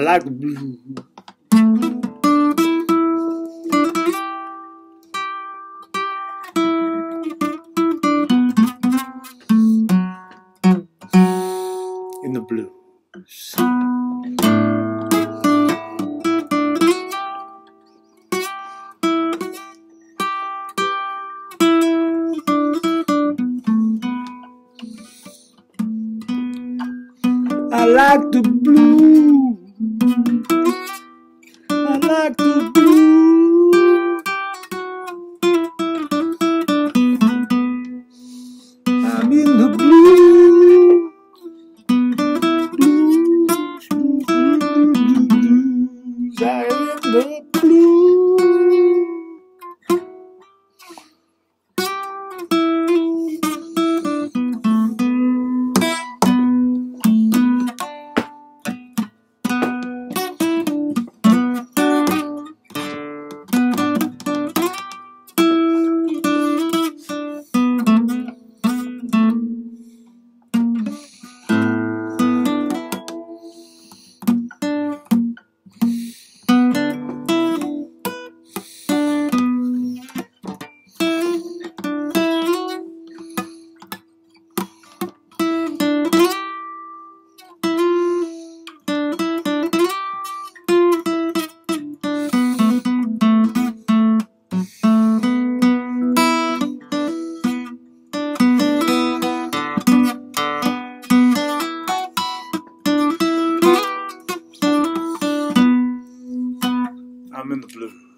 I like the blue. In the blues. I like the blue. I like to blue. I'm in the blues.